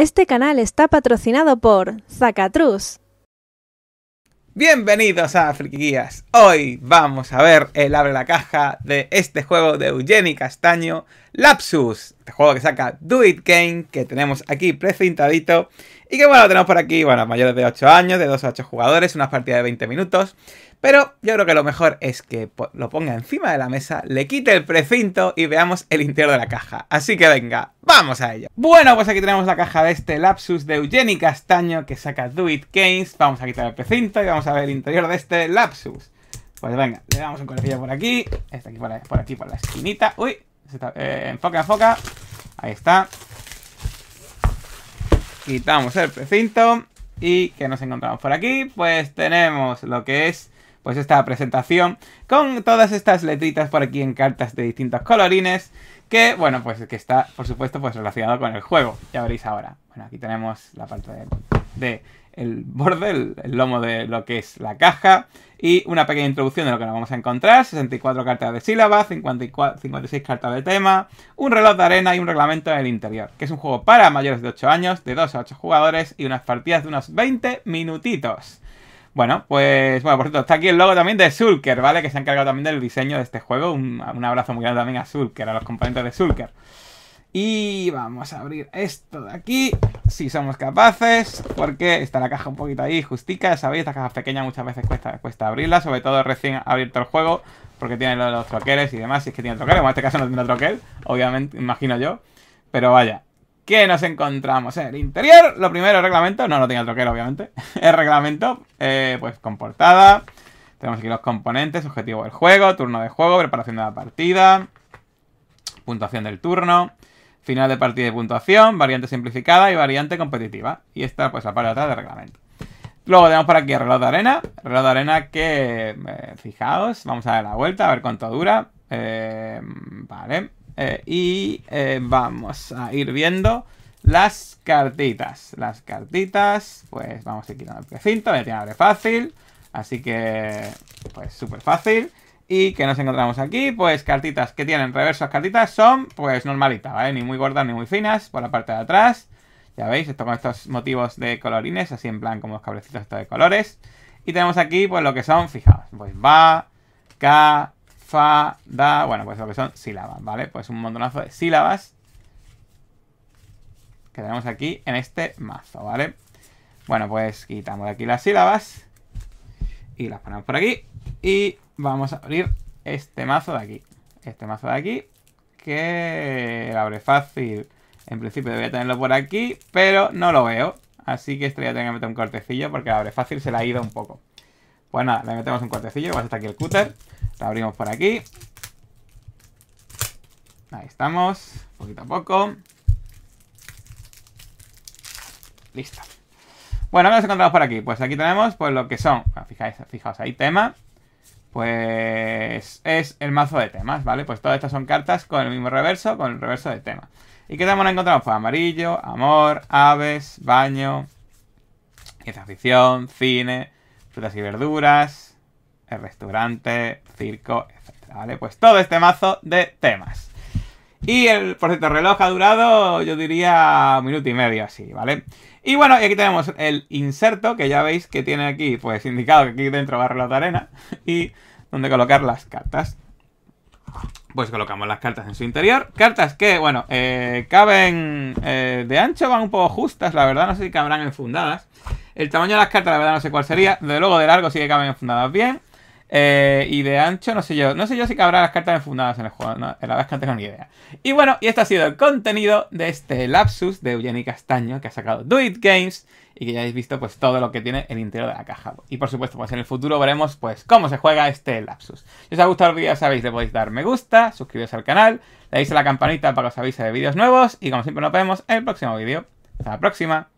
Este canal está patrocinado por Zacatrus. Bienvenidos a Guías. Hoy vamos a ver el abre la caja de este juego de Eugeni Castaño, Lapsus. Este juego que saca Do It Game, que tenemos aquí precintadito. Y que bueno, tenemos por aquí, bueno, mayores de 8 años, de 2 a 8 jugadores, unas partidas de 20 minutos. Pero yo creo que lo mejor es que lo ponga encima de la mesa, le quite el precinto y veamos el interior de la caja. Así que venga, vamos a ello. Bueno, pues aquí tenemos la caja de este lapsus de Eugeni Castaño que saca Do It Games. Vamos a quitar el precinto y vamos a ver el interior de este lapsus. Pues venga, le damos un colecillo por aquí. Este aquí por, aquí, por la esquinita. Uy, eh, enfoca, enfoca. Ahí está. Quitamos el precinto. Y que nos encontramos por aquí, pues tenemos lo que es pues esta presentación con todas estas letritas por aquí en cartas de distintos colorines que, bueno, pues que está, por supuesto, pues relacionado con el juego. Ya veréis ahora. Bueno, aquí tenemos la parte de, el borde, el, lomo de lo que es la caja y una pequeña introducción de lo que nos vamos a encontrar, 64 cartas de sílabas, 54, 56 cartas de tema, un reloj de arena y un reglamento en el interior, que es un juego para mayores de 8 años, de 2 a 8 jugadores y unas partidas de unos 20 minutitos. Bueno, pues, bueno, por cierto, está aquí el logo también de Sulker, ¿vale? Que se ha encargado también del diseño de este juego. Un, abrazo muy grande también a Sulker, a los componentes de Sulker. Y vamos a abrir esto de aquí, si somos capaces, porque está la caja un poquito ahí justica, sabéis, estas cajas pequeñas muchas veces cuesta, cuesta abrirlas, sobre todo recién abierto el juego, porque tiene los, troqueles y demás, si es que tiene troqueles, en este caso no tiene troquel, obviamente, imagino yo, pero vaya, ¿Qué nos encontramos en el interior? Lo primero, el reglamento. No, no tiene troquero, obviamente. El reglamento, eh, pues con portada. Tenemos aquí los componentes, objetivo del juego, turno de juego, preparación de la partida, puntuación del turno, final de partida y puntuación, variante simplificada y variante competitiva. Y esta, pues la parte de atrás del reglamento. Luego tenemos por aquí el reloj de arena. El reloj de arena que, eh, fijaos, vamos a dar la vuelta, a ver cuánto dura. Eh, vale. Eh, y vamos a ir viendo las cartitas. Las cartitas, pues vamos a ir quitando el precinto, ya tiene abre fácil. Así que, pues súper fácil. Y que nos encontramos aquí, pues cartitas que tienen reverso las cartitas son pues normalitas, ¿vale? Ni muy gordas ni muy finas, por la parte de atrás. Ya veis, esto con estos motivos de colorines, así en plan como los cablecitos estos de colores. Y tenemos aquí pues lo que son, fijaos, pues va, K, fa, da, bueno, pues lo que son sílabas, ¿vale? Pues un montonazo de sílabas que tenemos aquí en este mazo, ¿vale? Bueno, pues quitamos de aquí las sílabas y las ponemos por aquí y vamos a abrir este mazo de aquí. Este mazo de aquí que abre fácil. En principio debería tenerlo por aquí, pero no lo veo. Así que esto ya tengo que meter un cortecillo porque abre fácil se le ha ido un poco. Pues nada, le metemos un cortecillo, va a estar aquí el cúter. Lo abrimos por aquí. Ahí estamos, poquito a poco. Listo. Bueno, ¿qué nos encontramos por aquí? Pues aquí tenemos pues lo que son, fijáis, fijaos ahí, tema. Pues es el mazo de temas, ¿vale? Pues todas estas son cartas con el mismo reverso, con el reverso de tema. ¿Y qué tenemos encontramos? Pues amarillo, amor, aves, baño, ciencia ficción, cine, frutas y verduras, el restaurante, circo, etc. ¿Vale? Pues todo este mazo de temas. Y el, por cierto, reloj ha durado, yo diría, un minuto y medio así, ¿vale? Y bueno, aquí tenemos el inserto, que ya veis que tiene aquí, pues indicado que aquí dentro va reloj de arena, y donde colocar las cartas. Pues colocamos las cartas en su interior. Cartas que, bueno, eh, caben eh, de ancho, van un poco justas, la verdad, no sé si cabrán enfundadas. El tamaño de las cartas, la verdad, no sé cuál sería. De luego, de largo sí que caben enfundadas bien. Eh, y de ancho, no sé yo. No sé yo si cabrá las cartas enfundadas en el juego. la verdad es que no tengo ni idea. Y bueno, y este ha sido el contenido de este lapsus de Eugenie Castaño que ha sacado Do It Games. Y que ya habéis visto pues todo lo que tiene el interior de la caja. Y por supuesto, pues en el futuro veremos pues cómo se juega este lapsus. Si os ha gustado el vídeo, sabéis, le podéis dar me gusta, suscribiros al canal, le dais a la campanita para que os avise de vídeos nuevos. Y como siempre nos vemos en el próximo vídeo. Hasta la próxima.